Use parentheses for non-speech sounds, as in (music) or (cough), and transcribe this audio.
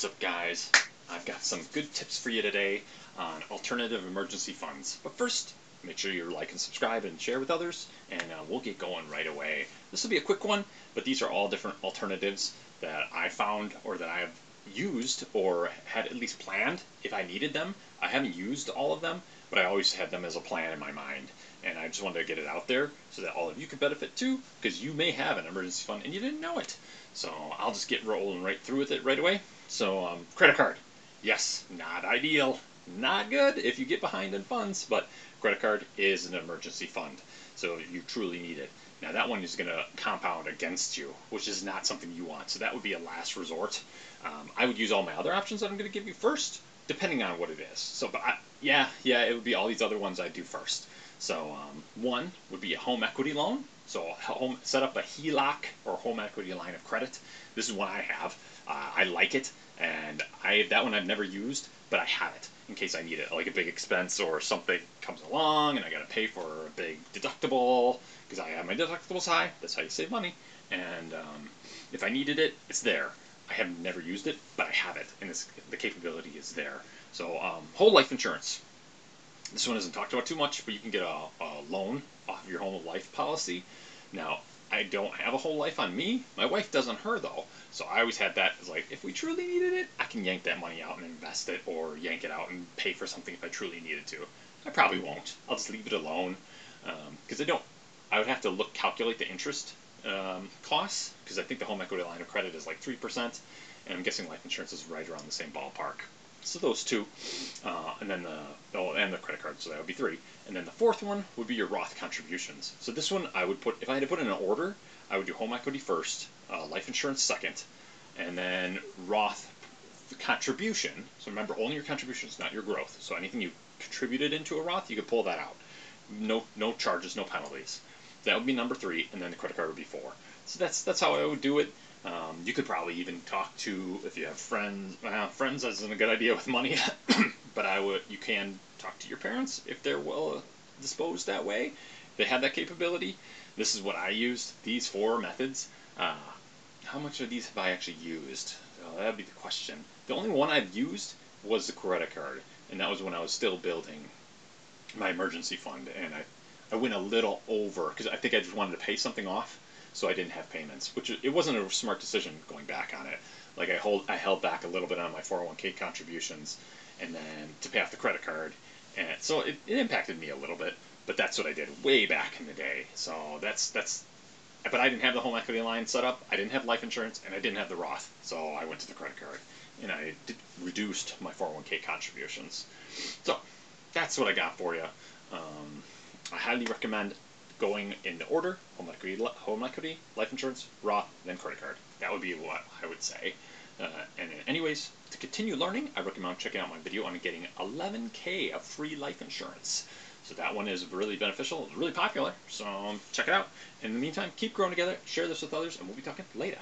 What's up guys? I've got some good tips for you today on alternative emergency funds. But first, make sure you like and subscribe and share with others, and uh, we'll get going right away. This will be a quick one, but these are all different alternatives that I found or that I've used or had at least planned if I needed them. I haven't used all of them, but I always had them as a plan in my mind. And I just wanted to get it out there so that all of you could benefit too, because you may have an emergency fund and you didn't know it. So I'll just get rolling right through with it right away. So um, credit card, yes, not ideal, not good if you get behind in funds, but credit card is an emergency fund, so you truly need it. Now that one is going to compound against you, which is not something you want. So that would be a last resort. Um, I would use all my other options that I'm going to give you first, depending on what it is. So, but I, yeah, yeah, it would be all these other ones I do first. So um, one would be a home equity loan. So home set up a HELOC or home equity line of credit. This is one I have. Uh, I like it, and I that one I've never used, but I have it in case I need it, like a big expense or something comes along and I got to pay for a big deductible because I have my deductibles high. That's how you save money. And um, if I needed it, it's there. I have never used it, but I have it, and the capability is there. So um, whole life insurance. This one isn't talked about too much, but you can get a, a loan off of your whole life policy. Now, I don't have a whole life on me. My wife does on her though. So I always had that as like, if we truly needed it, I can yank that money out and invest it, or yank it out and pay for something if I truly needed to. I probably won't. I'll just leave it alone because um, I don't. I would have to look calculate the interest um, costs because I think the home equity line of credit is like three percent, and I'm guessing life insurance is right around the same ballpark. So those two, uh, and then the oh, and the credit card, so that would be three. And then the fourth one would be your Roth contributions. So this one I would put if I had to put in an order, I would do home equity first, uh, life insurance second, and then Roth contribution. So remember, only your contributions, not your growth. So anything you contributed into a Roth, you could pull that out. No no charges, no penalties. That would be number three, and then the credit card would be four. So that's that's how I would do it. Um, you could probably even talk to if you have friends. Well, friends isn't a good idea with money, (coughs) but I would. You can talk to your parents if they're well disposed that way. They have that capability. This is what I used. These four methods. Uh, how much of these have I actually used? Oh, that'd be the question. The only one I've used was the credit card, and that was when I was still building my emergency fund, and I, I went a little over because I think I just wanted to pay something off so I didn't have payments, which it wasn't a smart decision going back on it. Like I hold, I held back a little bit on my 401k contributions, and then to pay off the credit card, and so it, it impacted me a little bit. But that's what I did way back in the day. So that's that's. But I didn't have the home equity line set up. I didn't have life insurance, and I didn't have the Roth. So I went to the credit card, and I did, reduced my 401k contributions. So that's what I got for you. Um, I highly recommend going in the order, home equity, home equity, life insurance, Roth, then credit card. That would be what I would say. Uh, and anyways, to continue learning, I recommend checking out my video on getting 11K of free life insurance. So that one is really beneficial, it's really popular, so check it out. In the meantime, keep growing together, share this with others, and we'll be talking later.